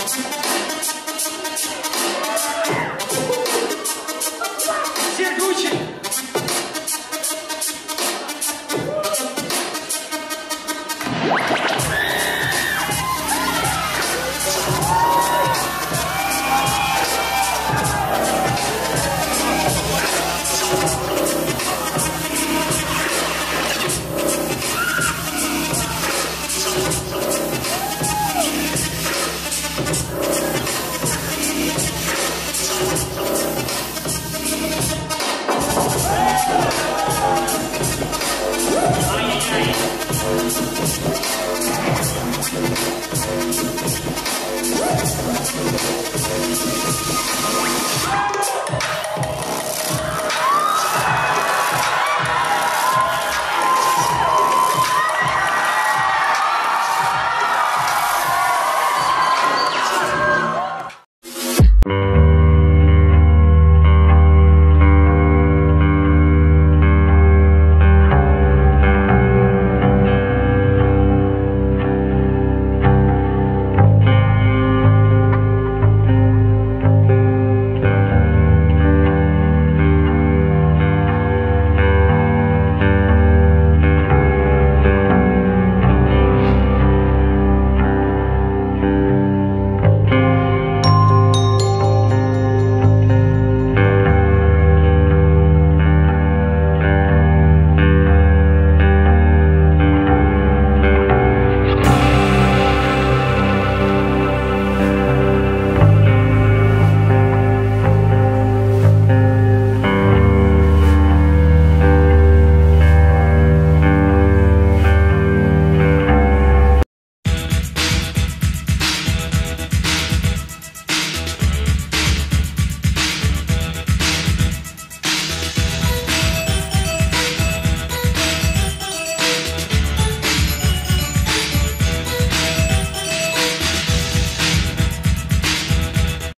Podcast.